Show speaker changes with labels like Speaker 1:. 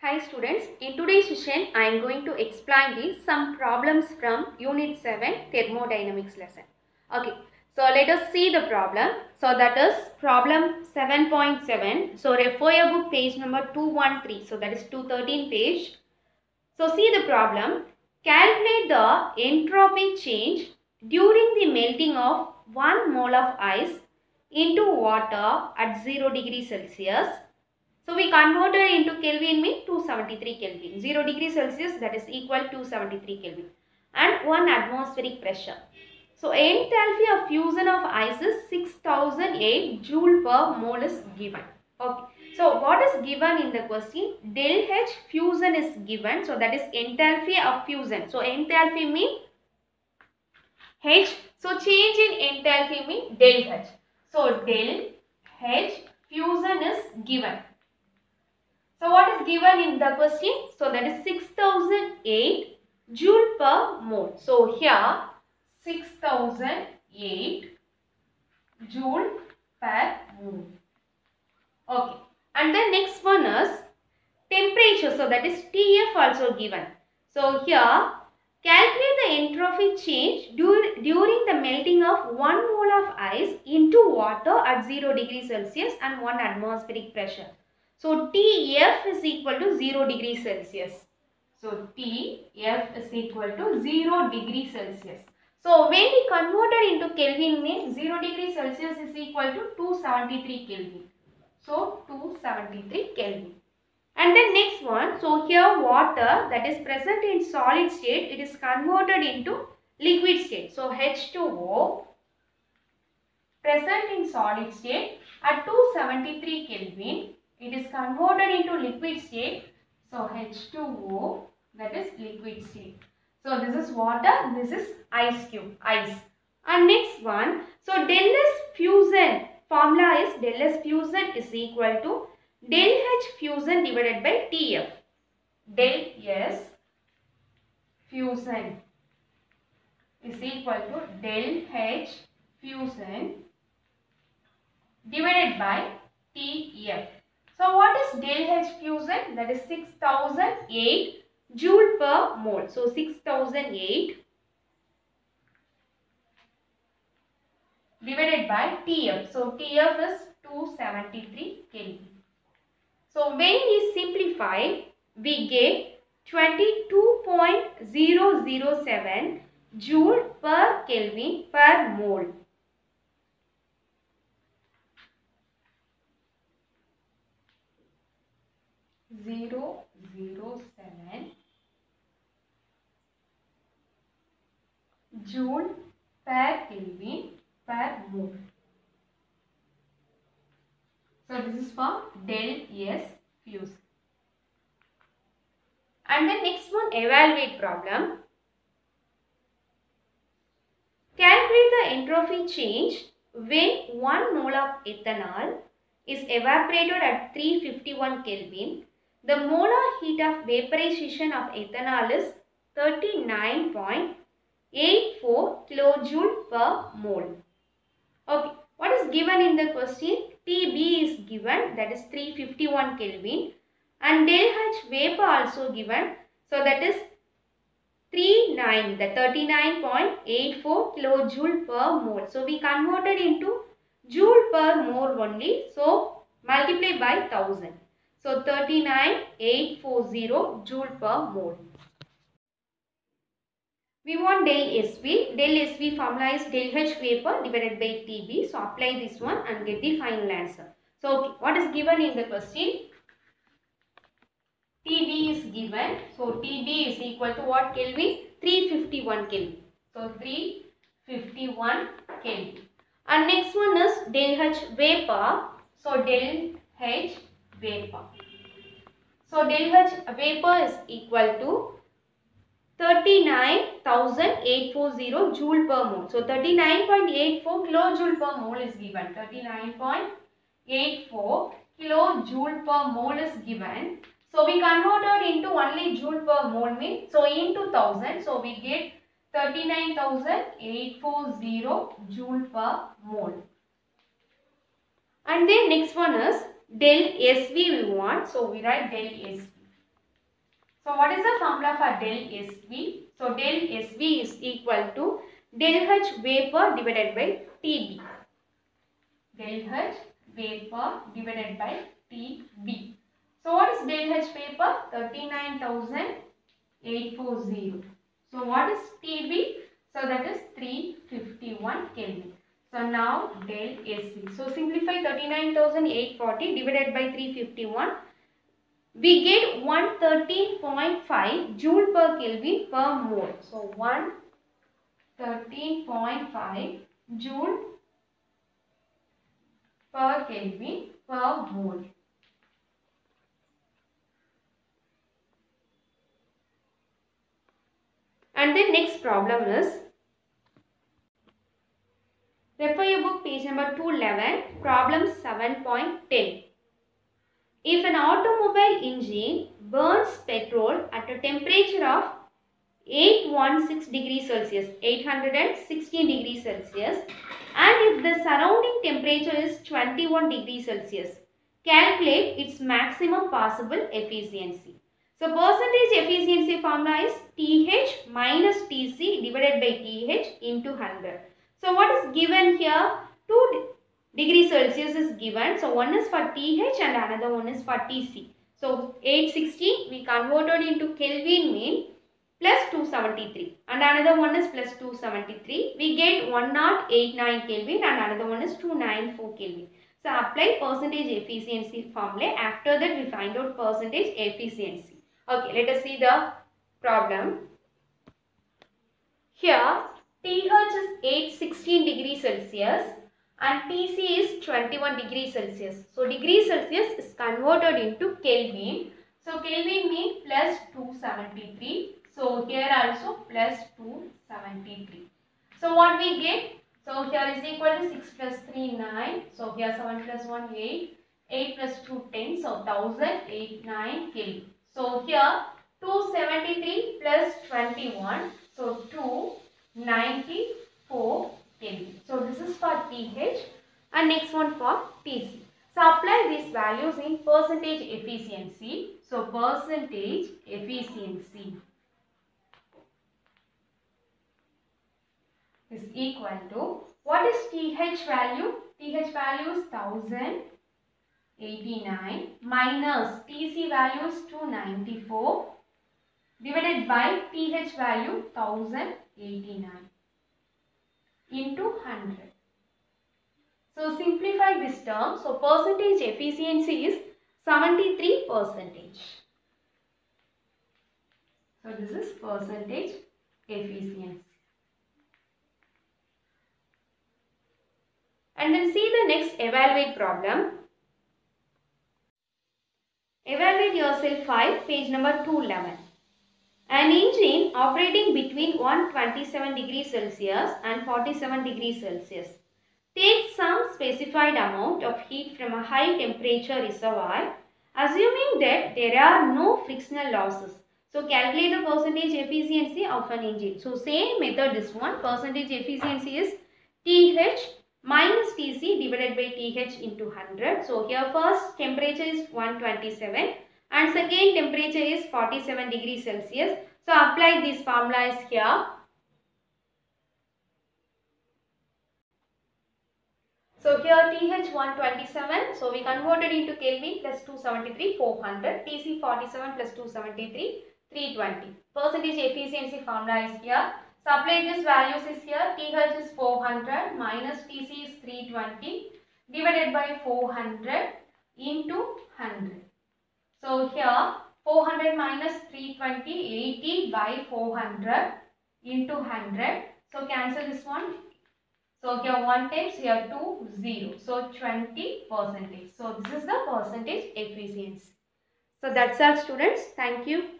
Speaker 1: Hi students, in today's session I am going to explain the some problems from Unit 7 Thermodynamics lesson. Okay, so let us see the problem. So that is problem 7.7. So refer your book page number 213. So that is 213 page. So see the problem. Calculate the entropy change during the melting of 1 mole of ice into water at 0 degree Celsius. So we converted into Kelvin mean 273 Kelvin. 0 degree Celsius that is equal to 273 Kelvin. And 1 atmospheric pressure. So enthalpy of fusion of ice is 6008 joule per mole is given. Okay. So what is given in the question? Del H fusion is given. So that is enthalpy of fusion. So enthalpy mean H. So change in enthalpy mean del H. So del H fusion is given. So what is given in the question? So that is 6008 joule per mole. So here 6008 joule per mole. Okay. And the next one is temperature. So that is TF also given. So here calculate the entropy change dur during the melting of 1 mole of ice into water at 0 degree Celsius and 1 atmospheric pressure. So TF is equal to 0 degree Celsius. So TF is equal to 0 degree Celsius. So when we converted into Kelvin means 0 degree Celsius is equal to 273 Kelvin. So 273 Kelvin. And then next one, so here water that is present in solid state, it is converted into liquid state. So H2O present in solid state at 273 Kelvin, it is converted into liquid state. So H2O that is liquid state. So this is water, this is ice cube, ice. And next one, so del S fusion formula is del S fusion is equal to del H fusion divided by TF. Del S fusion is equal to del H fusion divided by TF. So what is del H fusion? That is 6008 joule per mole. So 6008 divided by TF. So TF is 273 Kelvin. So when we simplify, we get 22.007 joule per Kelvin per mole. Zero zero seven joule per Kelvin per mole. So this is for del S fuse. And the next one evaluate problem. Calculate the entropy change when 1 mole of ethanol is evaporated at 351 Kelvin. The molar heat of vaporization of ethanol is 39.84 kilojoule per mole. Okay, what is given in the question? TB is given that is 351 Kelvin and del H vapor also given. So that is 39 the 39.84 kilojoule per mole. So we converted into joule per mole only. So multiply by 1000. So 39840 joule per mole. We want del SV. Del SV formula is del H vapor divided by TB. So apply this one and get the final answer. So okay, what is given in the question? TB is given. So TB is equal to what Kelvin? 351 Kelvin. So 351 Kelvin. And next one is del H vapor. So del H vapor. So del H vapor is equal to 39,840 joule per mole. So 39.84 kilojoule per mole is given. 39.84 kilojoule per mole is given. So we converted into only joule per mole mean. So into 1000. So we get 39,840 joule per mole. And then next one is del SV we want. So we write del SV. So what is the formula for del SV? So del SV is equal to del H vapor divided by TB. Del H vapor divided by TB. So what is del H vapor? 39,840. So what is TB? So that is 351 Kelvin. So now del SV. So simplify 39,840 divided by 351. We get 113.5 joule per Kelvin per mole. So 113.5 joule per Kelvin per mole. And the next problem is refer your book page number 211 problem 7.10. If an automobile engine burns petrol at a temperature of 816 degrees Celsius, 816 degrees Celsius and if the surrounding temperature is 21 degrees Celsius, calculate its maximum possible efficiency. So percentage efficiency formula is TH minus TC divided by TH into 100. So what is given here? 2 degree Celsius is given. So one is for TH and another one is for TC. So 860 we converted into Kelvin mean plus 273 and another one is plus 273. We get 1089 Kelvin and another one is 294 Kelvin. So apply percentage efficiency formula. After that we find out percentage efficiency. Okay, let us see the problem. Here, TH is 816 degrees Celsius and TC is 21 degrees Celsius. So, degree Celsius is converted into Kelvin. So, Kelvin means plus 273. So, here also plus 273. So, what we get? So, here is equal to 6 plus 3, 9. So, here 7 plus 1, 8. 8 plus 2, 10. So, 1008, 9 Kelvin. So here 273 plus 21. So 294 Kelvin. So this is for TH and next one for TC. So apply these values in percentage efficiency. So percentage efficiency is equal to what is TH value? TH value is 1089 minus TC value is 294 divided by TH value 1089 into 100. So simplify this term. So percentage efficiency is 73 percentage. So this is percentage efficiency. And then see the next evaluate problem. Evaluate yourself 5, page number 211. An engine operating between 127 degrees Celsius and 47 degrees Celsius takes some specified amount of heat from a high temperature reservoir assuming that there are no frictional losses. So calculate the percentage efficiency of an engine. So same method this one percentage efficiency is TH minus Tc divided by Th into 100. So here first temperature is 127 and second temperature is 47 degrees Celsius. So apply this formula is here. So here TH 127, so we converted into Kelvin plus 273, 400, TC 47 plus 273, 320. Percentage efficiency formula is here. So apply these values is here. TH is 400 minus TC is 320 divided by 400 into 100. So here 400 minus 320 80 by 400 into 100. So cancel this one. So here 1 times here 2 0. So 20 percentage. So this is the percentage efficiency. So that's all students. Thank you.